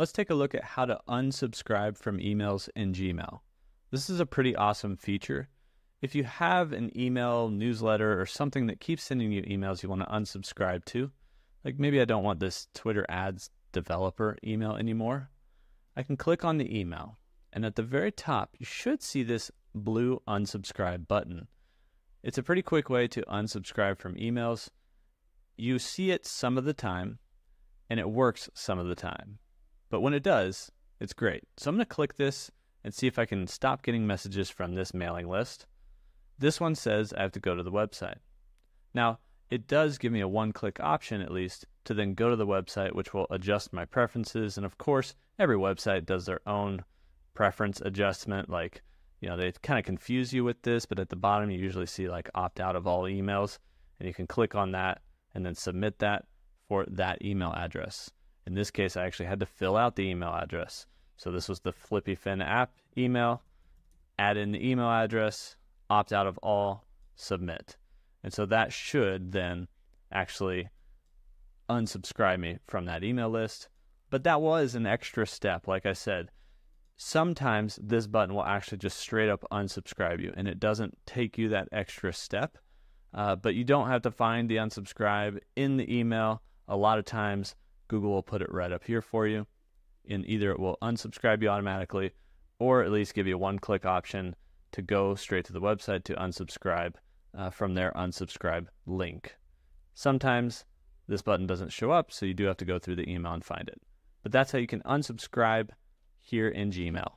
let's take a look at how to unsubscribe from emails in Gmail. This is a pretty awesome feature. If you have an email newsletter or something that keeps sending you emails you want to unsubscribe to, like maybe I don't want this Twitter ads developer email anymore, I can click on the email. And at the very top, you should see this blue unsubscribe button. It's a pretty quick way to unsubscribe from emails. You see it some of the time, and it works some of the time. But when it does, it's great. So I'm going to click this and see if I can stop getting messages from this mailing list. This one says I have to go to the website. Now, it does give me a one click option at least to then go to the website, which will adjust my preferences. And of course, every website does their own preference adjustment. Like, you know, they kind of confuse you with this, but at the bottom, you usually see like opt out of all emails, and you can click on that and then submit that for that email address. In this case, I actually had to fill out the email address. So this was the FlippyFin app email, add in the email address, opt out of all, submit. And so that should then actually unsubscribe me from that email list. But that was an extra step. Like I said, sometimes this button will actually just straight up unsubscribe you and it doesn't take you that extra step. Uh, but you don't have to find the unsubscribe in the email. A lot of times, Google will put it right up here for you. And either it will unsubscribe you automatically or at least give you a one click option to go straight to the website to unsubscribe uh, from their unsubscribe link. Sometimes this button doesn't show up, so you do have to go through the email and find it. But that's how you can unsubscribe here in Gmail.